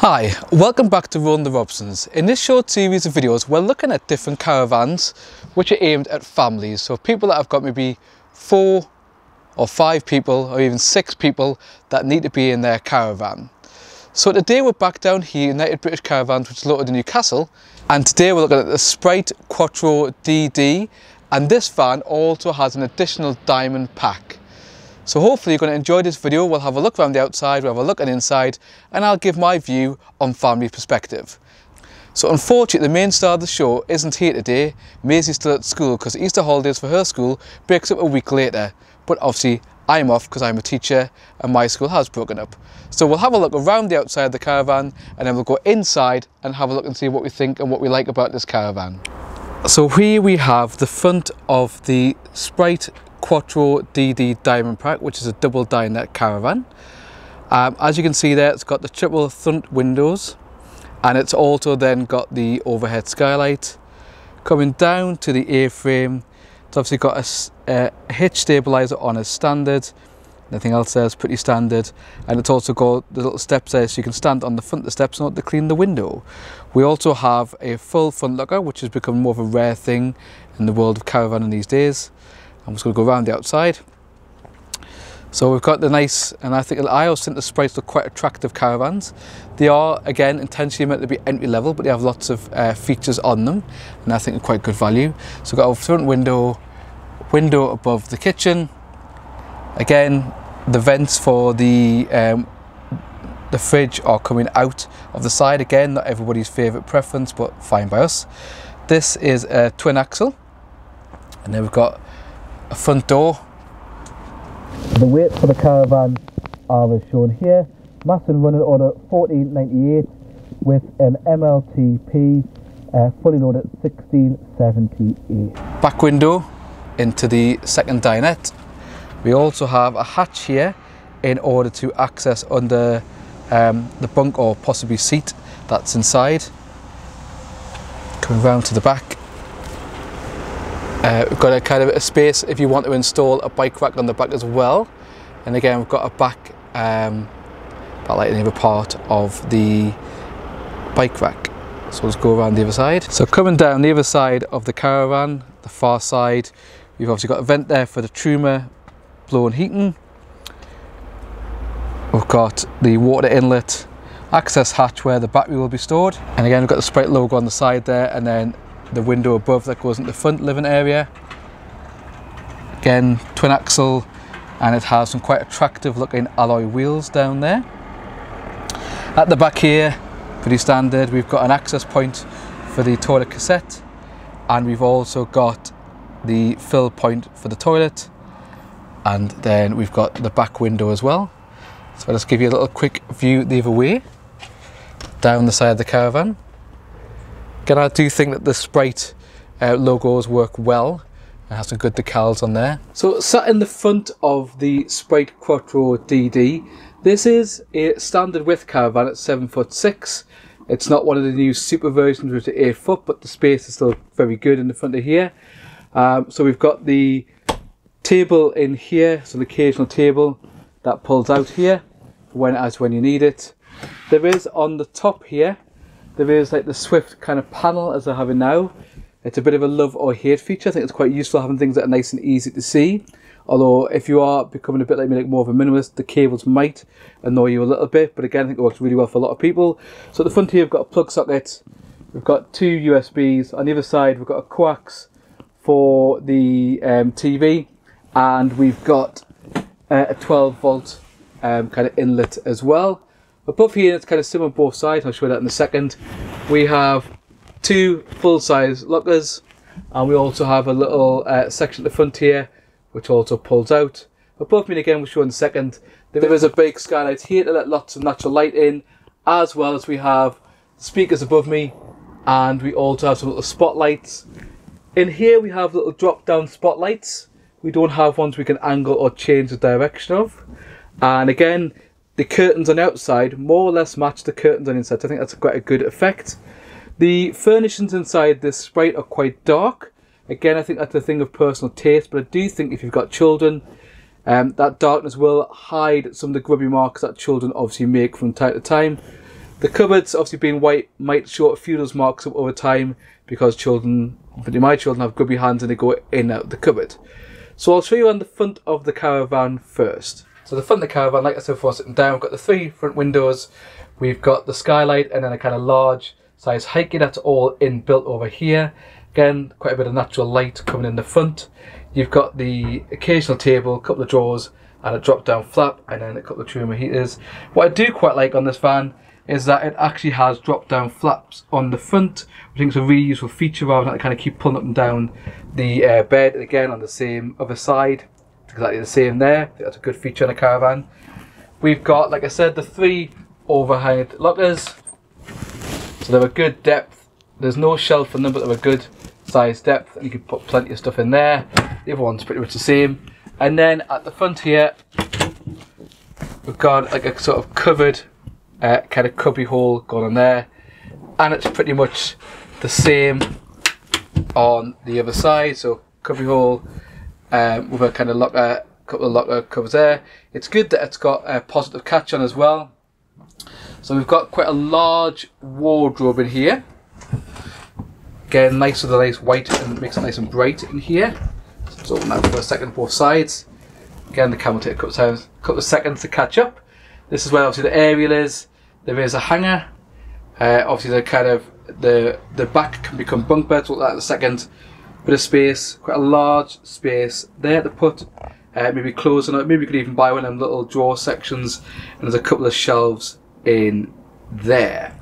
Hi, welcome back to Rolling the Robsons. In this short series of videos, we're looking at different caravans which are aimed at families. So people that have got maybe four or five people or even six people that need to be in their caravan. So today we're back down here, United British Caravans, which is located in Newcastle. And today we're looking at the Sprite Quattro DD. And this van also has an additional diamond pack. So hopefully you're going to enjoy this video. We'll have a look around the outside, we'll have a look at inside, and I'll give my view on family perspective. So unfortunately, the main star of the show isn't here today. Maisie's still at school because Easter holidays for her school breaks up a week later. But obviously, I'm off because I'm a teacher and my school has broken up. So we'll have a look around the outside of the caravan and then we'll go inside and have a look and see what we think and what we like about this caravan. So here we have the front of the Sprite Quattro DD Diamond Pack, which is a double dinette caravan. Um, as you can see there, it's got the triple front windows and it's also then got the overhead skylight. Coming down to the A-frame, it's obviously got a, a hitch stabilizer on as standard. Nothing else there is pretty standard. And it's also got the little steps there so you can stand on the front of the steps to clean the window. We also have a full front locker, which has become more of a rare thing in the world of caravanning these days. I'm just going to go around the outside. So we've got the nice, and I think I always think the Sprites look quite attractive caravans. They are, again, intentionally meant to be entry level, but they have lots of uh, features on them, and I think quite good value. So we've got a front window, window above the kitchen. Again, the vents for the um, the fridge are coming out of the side. Again, not everybody's favourite preference, but fine by us. This is a twin axle, and then we've got a front door. The weight for the caravan are as shown here. Mass in running order 1498 with an MLTP uh, fully loaded 1678. Back window into the second dinette. We also have a hatch here in order to access under um, the bunk or possibly seat that's inside. Coming round to the back uh, we've got a kind of a space if you want to install a bike rack on the back as well. And again, we've got a back, um, about like the other part of the bike rack. So let's go around the other side. So coming down the other side of the caravan, the far side, we've obviously got a vent there for the Truma blown heating. We've got the water inlet, access hatch where the battery will be stored. And again, we've got the Sprite logo on the side there and then the window above that goes into the front living area. Again, twin axle, and it has some quite attractive looking alloy wheels down there. At the back here, pretty standard, we've got an access point for the toilet cassette, and we've also got the fill point for the toilet, and then we've got the back window as well. So let's give you a little quick view the other way, down the side of the caravan. Again, I do think that the Sprite uh, logos work well. It has some good decals on there. So sat in the front of the Sprite Quattro DD, this is a standard width caravan at 7 foot 6. It's not one of the new super versions which are 8 foot, but the space is still very good in the front of here. Um, so we've got the table in here, so the occasional table that pulls out here when as when you need it. There is on the top here there is like the Swift kind of panel as I have it now. It's a bit of a love or hate feature. I think it's quite useful having things that are nice and easy to see. Although if you are becoming a bit like me, like more of a minimalist, the cables might annoy you a little bit. But again, I think it works really well for a lot of people. So at the front here, we've got a plug socket. We've got two USBs. On the other side, we've got a coax for the um, TV. And we've got uh, a 12 volt um, kind of inlet as well. Above here, it's kind of similar on both sides. I'll show you that in a second. We have two full-size lockers, and we also have a little uh, section at the front here, which also pulls out. Above me, again, we'll show in a second. There is a big skylight here to let lots of natural light in, as well as we have speakers above me, and we also have some little spotlights. In here, we have little drop-down spotlights. We don't have ones we can angle or change the direction of. And again, the curtains on the outside more or less match the curtains on the inside. I think that's quite a good effect. The furnishings inside this Sprite are quite dark. Again, I think that's a thing of personal taste, but I do think if you've got children, um, that darkness will hide some of the grubby marks that children obviously make from time to time. The cupboards, obviously being white, might show a few of those marks up over time because children, particularly my children, have grubby hands and they go in out the cupboard. So I'll show you on the front of the caravan first. So the front of the caravan, like I said before, sitting down, we've got the three front windows, we've got the skylight and then a kind of large size hiking that's all inbuilt over here. Again, quite a bit of natural light coming in the front. You've got the occasional table, a couple of drawers, and a drop down flap, and then a couple of Truma heaters. What I do quite like on this van is that it actually has drop down flaps on the front, which I think is a really useful feature rather than kind of keep pulling up and down the uh, bed again on the same other side. Exactly the same there. that's a good feature in a caravan. We've got, like I said, the three overhead lockers. So they're a good depth. There's no shelf in them, but they're a good size depth, and you can put plenty of stuff in there. The other one's pretty much the same. And then at the front here, we've got like a sort of covered uh, kind of cubby hole going on there. And it's pretty much the same on the other side. So cubby hole um, with a kind of locker, couple of locker covers there. It's good that it's got a positive catch on as well. So we've got quite a large wardrobe in here. Again, nice with a nice white and makes it nice and bright in here. So open that for a second both sides. Again, the camera take a couple of, times, couple of seconds to catch up. This is where obviously the aerial is. There is a hanger. Uh, obviously, the kind of the the back can become bunk beds. We'll look at that in a second. Bit of space, quite a large space there to put uh, maybe clothes on it. Maybe you could even buy one of them little drawer sections. And there's a couple of shelves in there.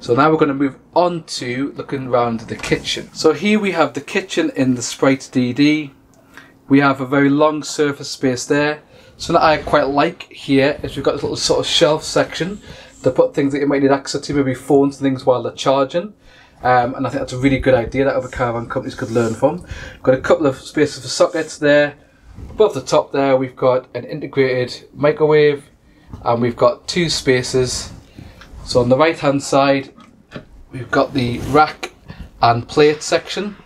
So now we're going to move on to looking around the kitchen. So here we have the kitchen in the Sprite DD. We have a very long surface space there. So that I quite like here is we've got this little sort of shelf section to put things that you might need access to, maybe phones and things while they're charging. Um, and I think that's a really good idea that other caravan companies could learn from. got a couple of spaces for sockets there. Above the top there, we've got an integrated microwave, and we've got two spaces. So on the right hand side, we've got the rack and plate section.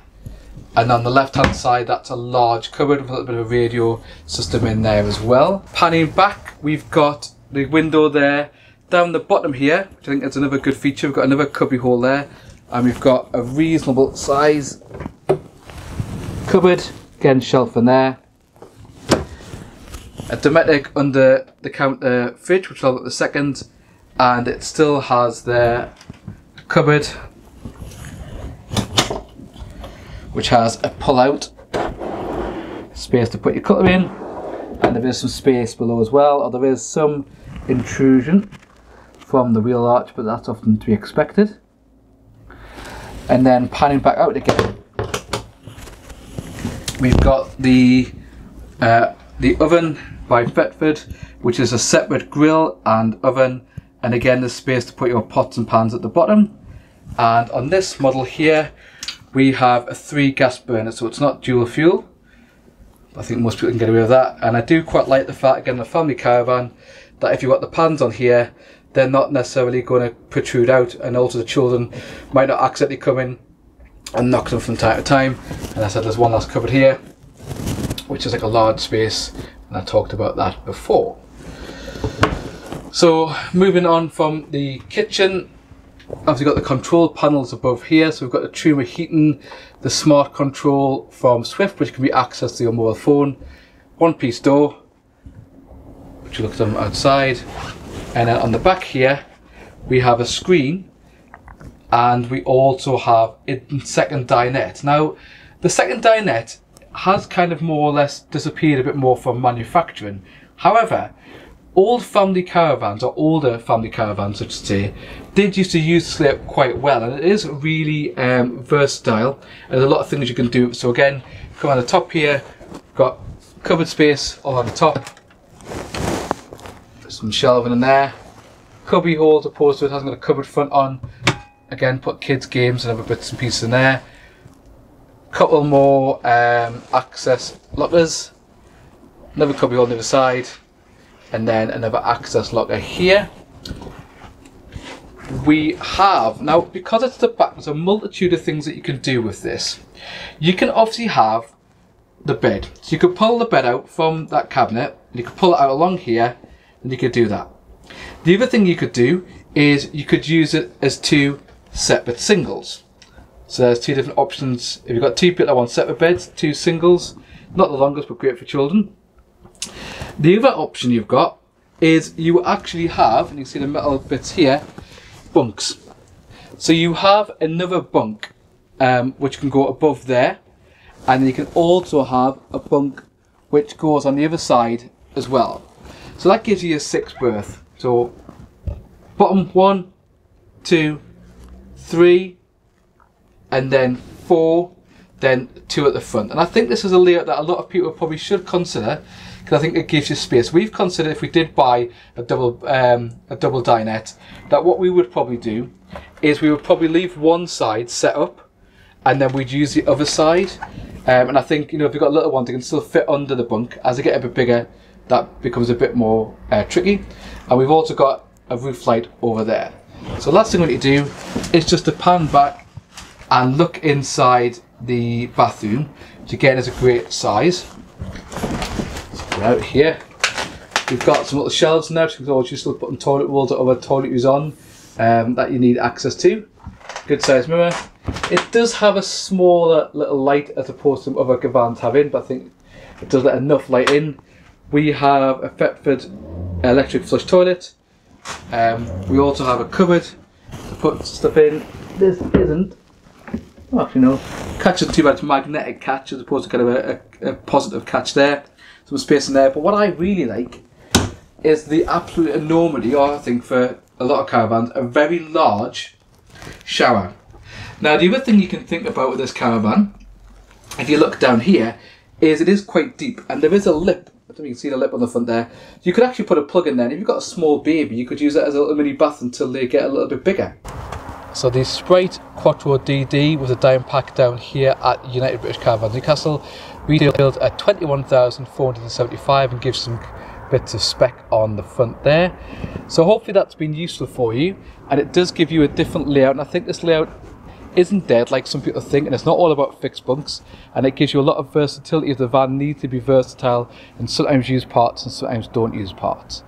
And on the left hand side, that's a large cupboard with a little bit of a radio system in there as well. Panning back, we've got the window there. Down the bottom here, which I think is another good feature, we've got another cubby hole there. And we've got a reasonable size cupboard, again shelf in there. A Dometic under the counter uh, fridge, which I'll at the second. And it still has their cupboard which has a pull-out space to put your cutlery in and there is some space below as well or there is some intrusion from the wheel arch but that's often to be expected and then panning back out again we've got the uh, the oven by Thetford which is a separate grill and oven and again there's space to put your pots and pans at the bottom and on this model here we have a three gas burner, so it's not dual fuel. I think most people can get away with that. And I do quite like the fact, again, the family caravan, that if you've got the pans on here, they're not necessarily going to protrude out, and also the children might not accidentally come in and knock them from time to time. And I said there's one that's covered here, which is like a large space, and I talked about that before. So moving on from the kitchen, Obviously got the control panels above here. So we've got the Truma heating, the smart control from Swift, which can be accessed to your mobile phone. One piece door, which you look at them outside. And then on the back here, we have a screen and we also have a second dinette. Now, the second dinette has kind of more or less disappeared a bit more from manufacturing. However, old family caravans or older family caravans, I should say, did used to use slip quite well, and it is really um, versatile. And there's a lot of things you can do. So again, come on the top here, got cupboard space all on the top, some shelving in there, cubby holes opposed to it hasn't got a cupboard front on. Again, put kids' games and other bits and pieces in there. Couple more um, access lockers. Another cubby hole on the other side and then another access locker here. We have, now because it's the back, there's a multitude of things that you can do with this. You can obviously have the bed. So you could pull the bed out from that cabinet, you could pull it out along here, and you could do that. The other thing you could do is you could use it as two separate singles. So there's two different options. If you've got two people want separate beds, two singles, not the longest, but great for children. The other option you've got is you actually have, and you can see the metal bits here, bunks. So you have another bunk um, which can go above there, and you can also have a bunk which goes on the other side as well. So that gives you a six berth. So bottom one, two, three, and then four, then two at the front. And I think this is a layout that a lot of people probably should consider because I think it gives you space. We've considered if we did buy a double um, a double dinette, that what we would probably do is we would probably leave one side set up, and then we'd use the other side. Um, and I think you know if you've got a little one, they can still fit under the bunk. As they get a bit bigger, that becomes a bit more uh, tricky. And we've also got a roof light over there. So last thing we need to do is just to pan back and look inside the bathroom, which again is a great size. So out here, we've got some little shelves now, so always just putting toilet rolls or other toiletries on um, that you need access to. Good size mirror. It does have a smaller little light as opposed to other Gavans having, but I think it does let enough light in. We have a Thetford electric flush toilet. Um, we also have a cupboard to put stuff in. This isn't well, actually, no. Catch is too. It's magnetic catch as opposed to kind of a, a, a, positive catch there. Some space in there. But what I really like is the absolute anomaly, or I think for a lot of caravans, a very large shower. Now, the other thing you can think about with this caravan, if you look down here, is it is quite deep and there is a lip. You can see the lip on the front there. You could actually put a plug in there. And if you've got a small baby, you could use it as a little mini bath until they get a little bit bigger. So the Sprite Quattro DD with a dime pack down here at United British Caravan Newcastle retailed at 21,475 and gives some bits of spec on the front there. So hopefully that's been useful for you and it does give you a different layout and I think this layout isn't dead like some people think and it's not all about fixed bunks and it gives you a lot of versatility if the van needs to be versatile and sometimes use parts and sometimes don't use parts.